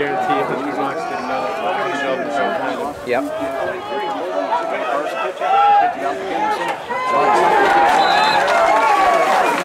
guarantee 100 to Yep.